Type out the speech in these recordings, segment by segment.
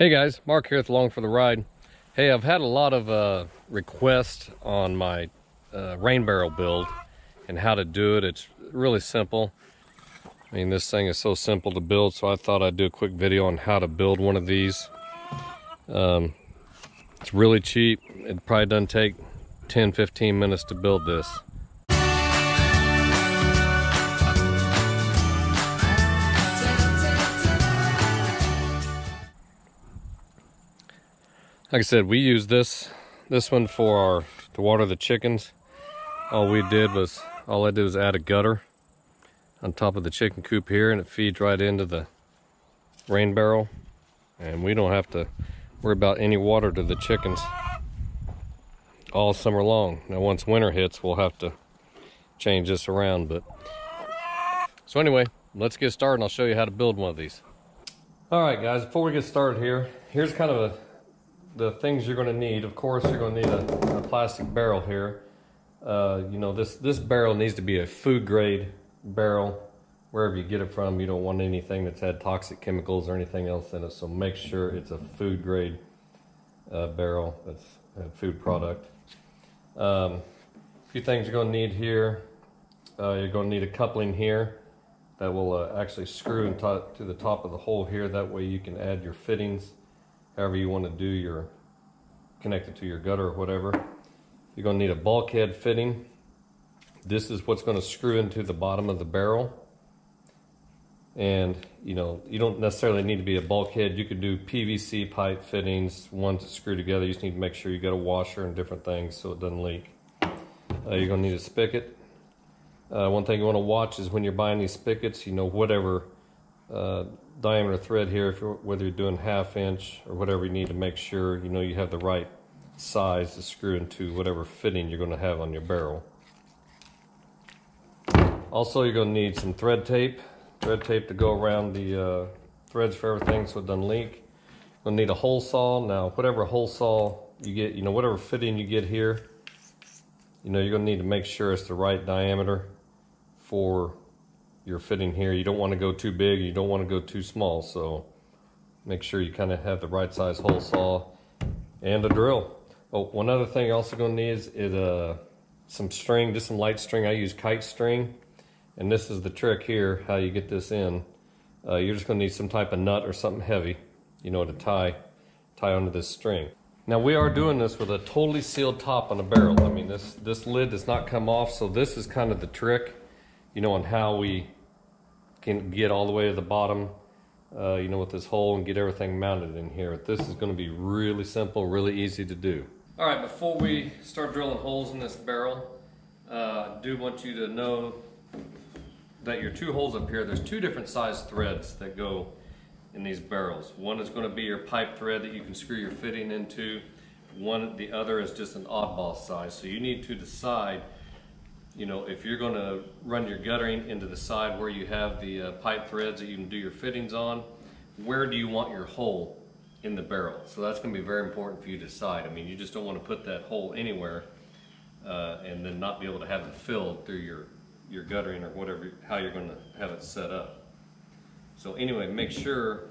Hey guys, Mark here with Along for the Ride. Hey, I've had a lot of uh, requests on my uh, rain barrel build and how to do it. It's really simple. I mean, this thing is so simple to build, so I thought I'd do a quick video on how to build one of these. Um, it's really cheap. It probably doesn't take 10, 15 minutes to build this. Like I said, we use this this one for our to water the chickens. All we did was all I did was add a gutter on top of the chicken coop here and it feeds right into the rain barrel and we don't have to worry about any water to the chickens all summer long. Now once winter hits we'll have to change this around but so anyway let's get started and I'll show you how to build one of these. All right guys before we get started here here's kind of a the things you're going to need, of course, you're going to need a, a plastic barrel here. Uh, you know, this, this barrel needs to be a food grade barrel. Wherever you get it from, you don't want anything that's had toxic chemicals or anything else in it. So make sure it's a food grade uh, barrel that's a food product. Um, a few things you're going to need here. Uh, you're going to need a coupling here that will uh, actually screw to the top of the hole here. That way you can add your fittings however you want to do your connected to your gutter or whatever. You're going to need a bulkhead fitting. This is what's going to screw into the bottom of the barrel. And, you know, you don't necessarily need to be a bulkhead. You could do PVC pipe fittings, ones that screw together. You just need to make sure you got a washer and different things so it doesn't leak. Uh, you're going to need a spigot. Uh, one thing you want to watch is when you're buying these spigots, you know, whatever uh, diameter thread here, if you're, whether you're doing half inch or whatever you need to make sure you know you have the right size to screw into whatever fitting you're going to have on your barrel. Also, you're going to need some thread tape, thread tape to go around the uh, threads for everything so it doesn't leak. You'll need a hole saw. Now, whatever hole saw you get, you know, whatever fitting you get here, you know, you're going to need to make sure it's the right diameter for your fitting here. You don't want to go too big, you don't want to go too small, so make sure you kind of have the right size hole saw and a drill. Oh, one other thing you're also going to need is, is uh, some string, just some light string. I use kite string, and this is the trick here, how you get this in. Uh, you're just going to need some type of nut or something heavy, you know, to tie, tie onto this string. Now we are doing this with a totally sealed top on a barrel. I mean, this, this lid does not come off, so this is kind of the trick you know, on how we can get all the way to the bottom, uh, you know, with this hole and get everything mounted in here. This is going to be really simple, really easy to do. All right, before we start drilling holes in this barrel, uh, I do want you to know that your two holes up here, there's two different size threads that go in these barrels. One is going to be your pipe thread that you can screw your fitting into. One, the other is just an oddball size. So you need to decide you know, if you're going to run your guttering into the side where you have the uh, pipe threads that you can do your fittings on, where do you want your hole in the barrel? So that's going to be very important for you to decide. I mean, you just don't want to put that hole anywhere uh, and then not be able to have it filled through your, your guttering or whatever, how you're going to have it set up. So anyway, make sure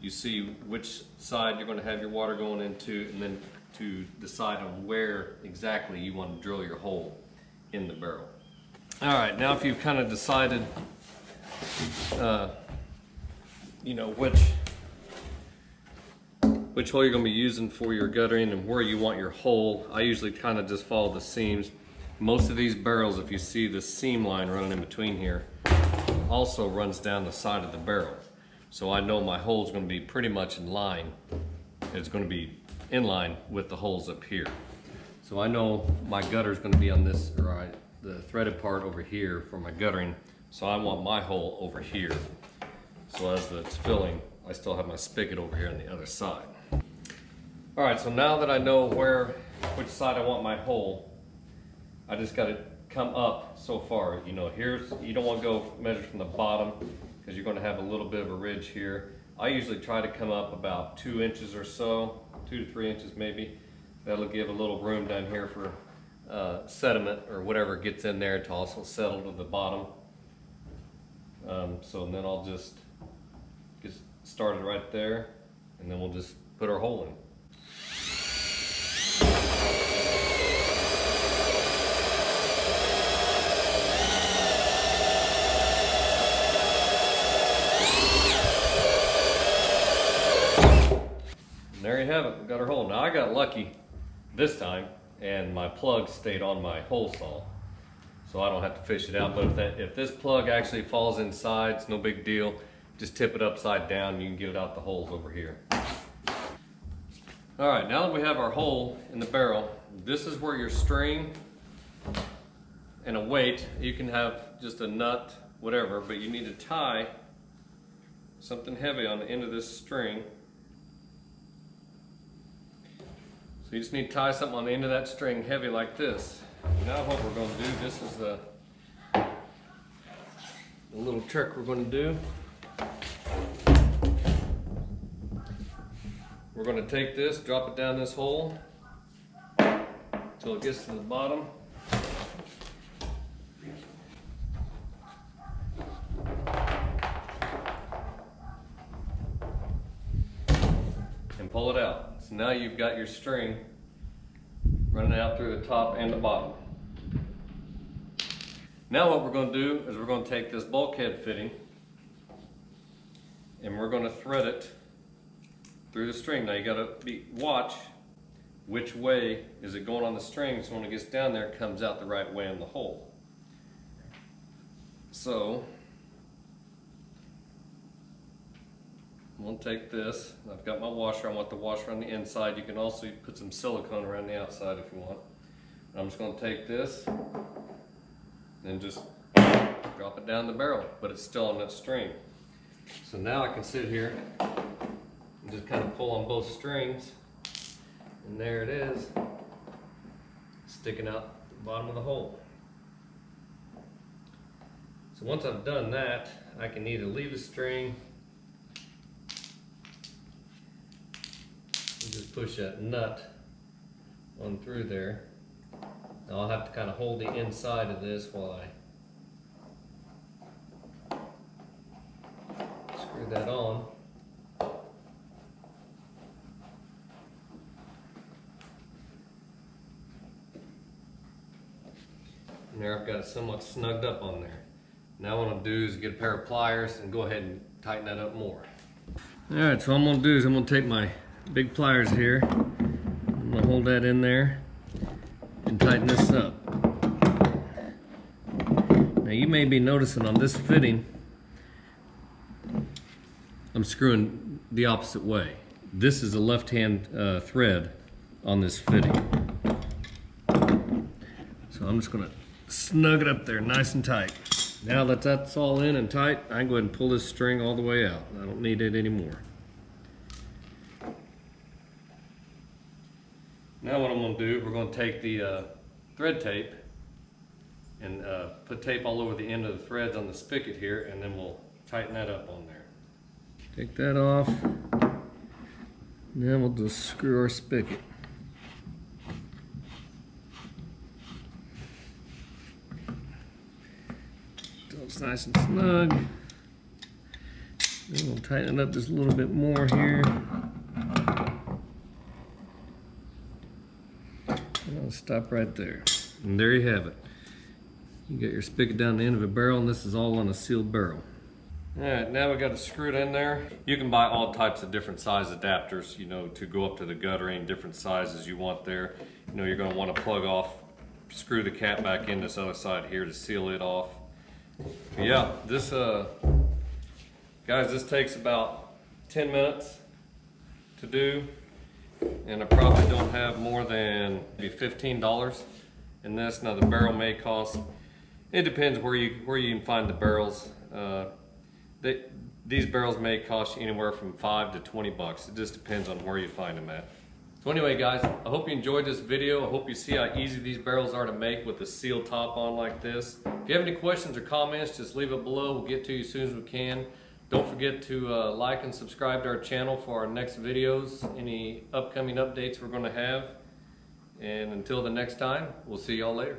you see which side you're going to have your water going into and then to decide on where exactly you want to drill your hole in the barrel. All right, now if you've kind of decided, uh, you know, which which hole you're going to be using for your guttering and where you want your hole, I usually kind of just follow the seams. Most of these barrels, if you see the seam line running in between here, also runs down the side of the barrel. So I know my hole is going to be pretty much in line. It's going to be in line with the holes up here. So I know my gutter is going to be on this, right, uh, the threaded part over here for my guttering. So I want my hole over here. So as it's filling, I still have my spigot over here on the other side. All right, so now that I know where, which side I want my hole, I just got to come up so far. You know, here's, you don't want to go measure from the bottom because you're going to have a little bit of a ridge here. I usually try to come up about two inches or so, two to three inches maybe. That'll give a little room down here for uh, sediment or whatever gets in there to also settle to the bottom. Um, so then I'll just get started right there. and then we'll just put our hole in. And there you have it, we got our hole. Now I got lucky this time and my plug stayed on my hole saw. So I don't have to fish it out, but if, that, if this plug actually falls inside, it's no big deal. Just tip it upside down you can get it out the holes over here. All right, now that we have our hole in the barrel, this is where your string and a weight, you can have just a nut, whatever, but you need to tie something heavy on the end of this string. So you just need to tie something on the end of that string heavy like this. Now what we're gonna do, this is the, the little trick we're gonna do. We're gonna take this, drop it down this hole until it gets to the bottom. And pull it out. So now you've got your string running out through the top and the bottom. Now what we're going to do is we're going to take this bulkhead fitting and we're going to thread it through the string. Now you got to be watch which way is it going on the string so when it gets down there it comes out the right way in the hole. So I'm to take this. I've got my washer. I want the washer on the inside. You can also put some silicone around the outside if you want. I'm just going to take this and just drop it down the barrel, but it's still on that string. So now I can sit here and just kind of pull on both strings and there it is sticking out the bottom of the hole. So once I've done that, I can either leave the string just push that nut on through there. Now I'll have to kind of hold the inside of this while I screw that on. And there I've got it somewhat snugged up on there. Now what I'm gonna do is get a pair of pliers and go ahead and tighten that up more. All right, so I'm gonna do is I'm gonna take my big pliers here. I'm gonna hold that in there and tighten this up. Now you may be noticing on this fitting, I'm screwing the opposite way. This is a left-hand uh, thread on this fitting. So I'm just gonna snug it up there nice and tight. Now that that's all in and tight, I can go ahead and pull this string all the way out. I don't need it anymore. Now what I'm going to do, we're going to take the uh, thread tape and uh, put tape all over the end of the threads on the spigot here and then we'll tighten that up on there. Take that off. Then we'll just screw our spigot. Till it's nice and snug. Then we'll tighten it up just a little bit more here. I'll stop right there. And there you have it. You got your spigot down the end of a barrel and this is all on a sealed barrel. All right, now we got to screw it screwed in there. You can buy all types of different size adapters, you know, to go up to the guttering, different sizes you want there. You know, you're gonna wanna plug off, screw the cap back in this other side here to seal it off. But yeah, this, uh, guys, this takes about 10 minutes to do and I probably don't have more than maybe $15 in this. Now the barrel may cost, it depends where you where you can find the barrels. Uh, they, these barrels may cost you anywhere from five to 20 bucks. It just depends on where you find them at. So anyway guys, I hope you enjoyed this video. I hope you see how easy these barrels are to make with the seal top on like this. If you have any questions or comments, just leave it below. We'll get to you as soon as we can. Don't forget to uh, like and subscribe to our channel for our next videos, any upcoming updates we're going to have. And until the next time, we'll see y'all later.